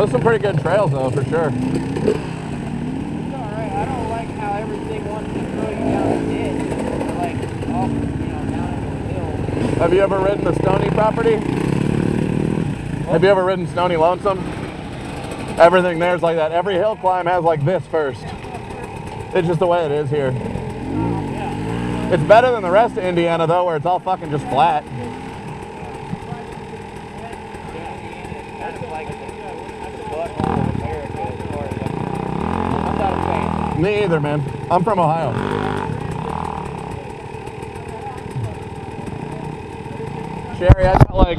Those are some pretty good trails though, for sure. It's alright. I don't like how everything wants to throw you down a ditch. Or like off, you know, down into a hill. Have you ever ridden the Stony property? Have you ever ridden Stony Lonesome? Everything there's like that. Every hill climb has like this first. It's just the way it is here. It's better than the rest of Indiana though, where it's all fucking just flat. Kind of like the, the butthole of America as far as I'm, I'm not a fan. Me either, man. I'm from Ohio. Sherry, I got like